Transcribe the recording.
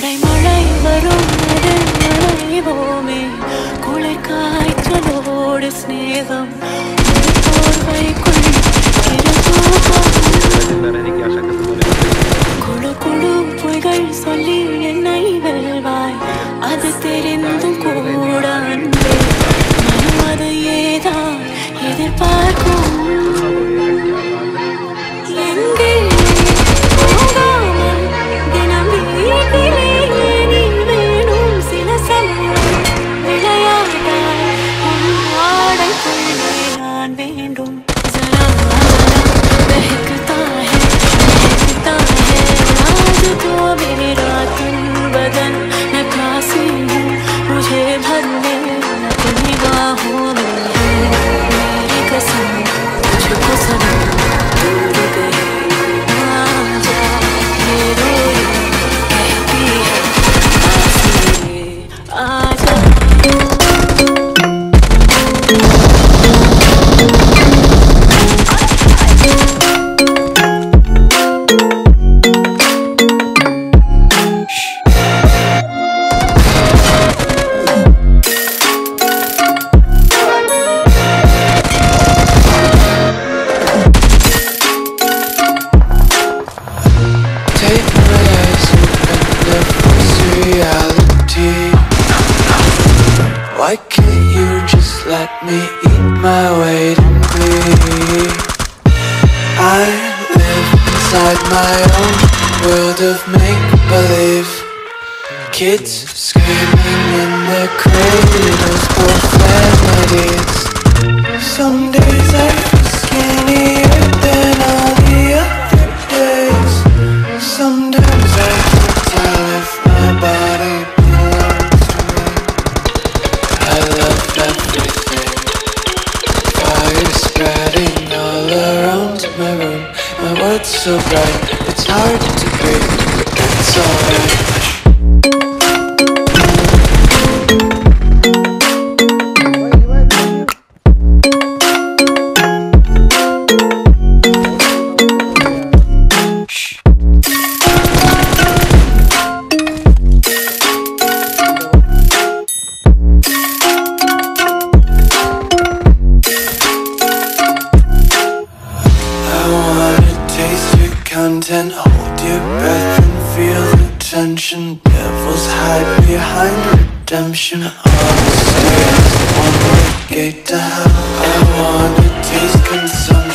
அடைமழை வரும் நனைவோமே குளிர் காய்ச்சலோடு ஸ்நேகம் போர்வைக்குள் Take my eyes and left this reality. Why can't you just let me eat my weight in peace? I live inside my own world of make-believe. Kids screaming in the cradles, for profanities Some days I feel skinnier than I so bright, it's hard to breathe. It's all content Hold your breath and feel the tension. Devils hide behind redemption. Honesty is one the gate to hell I wanna taste consumption.